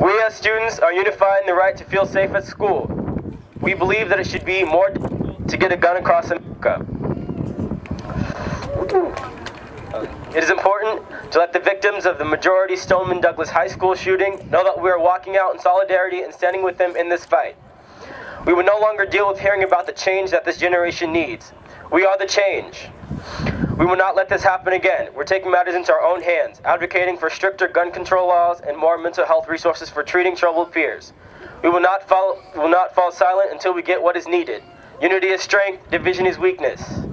We as students are unified in the right to feel safe at school. We believe that it should be more to get a gun across America. It is important to let the victims of the Marjory Stoneman Douglas High School shooting know that we are walking out in solidarity and standing with them in this fight. We will no longer deal with hearing about the change that this generation needs. We are the change. We will not let this happen again. We're taking matters into our own hands, advocating for stricter gun control laws and more mental health resources for treating troubled peers. We will not fall, will not fall silent until we get what is needed. Unity is strength, division is weakness.